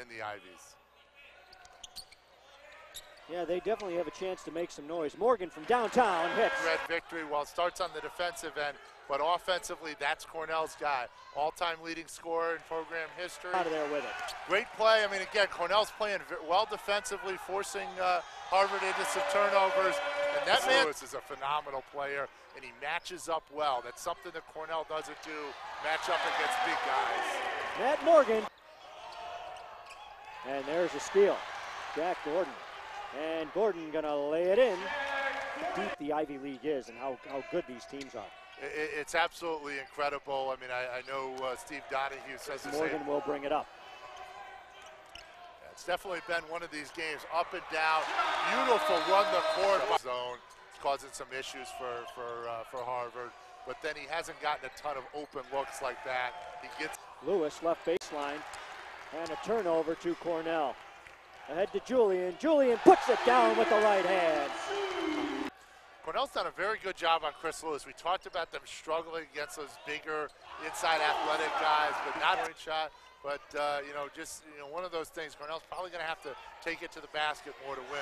in the Ivies. Yeah, they definitely have a chance to make some noise. Morgan from downtown hits. Red victory. Well, starts on the defensive end, but offensively, that's Cornell's guy. All-time leading scorer in program history. Out of there with it. Great play. I mean, again, Cornell's playing well defensively, forcing uh, Harvard into some turnovers. And that man Lewis is a phenomenal player, and he matches up well. That's something that Cornell doesn't do, match up against big guys. Matt Morgan. And there's a steal. Jack Gordon. And Gordon gonna lay it in. Deep the Ivy League is and how, how good these teams are. It's absolutely incredible. I mean, I, I know uh, Steve Donahue says the Morgan same. will bring it up. Yeah, it's definitely been one of these games, up and down. Beautiful run the court zone. It's causing some issues for for uh, for Harvard, but then he hasn't gotten a ton of open looks like that. He gets Lewis left baseline and a turnover to Cornell. Ahead to Julian. Julian puts it down with the right hand. Cornell's done a very good job on Chris Lewis. We talked about them struggling against those bigger inside athletic guys, but not a shot. But uh, you know, just you know, one of those things. Cornell's probably going to have to take it to the basket more to win.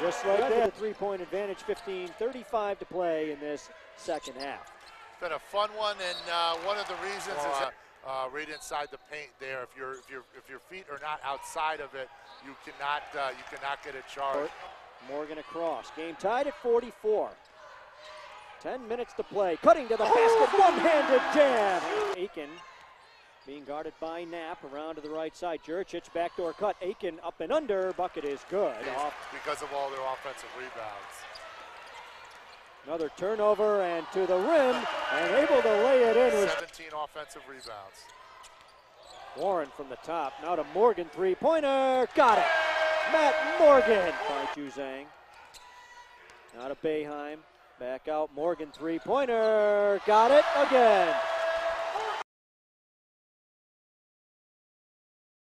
Just like that, three-point advantage, 15, 35 to play in this second half. It's been a fun one, and uh, one of the reasons is. Uh, uh, right inside the paint there. If your if your if your feet are not outside of it, you cannot uh, you cannot get a charge. Morgan across. Game tied at 44. 10 minutes to play. Cutting to the basket. One-handed jam. Aiken being guarded by Knapp around to the right side. Djuricic backdoor cut. Aiken up and under. Bucket is good. Off. Because of all their offensive rebounds. Another turnover and to the rim and able to lay it in with 17 offensive rebounds. Warren from the top. Now to Morgan three-pointer. Got it. Matt Morgan by Juzang. Now to Boeheim. Back out Morgan three-pointer. Got it again.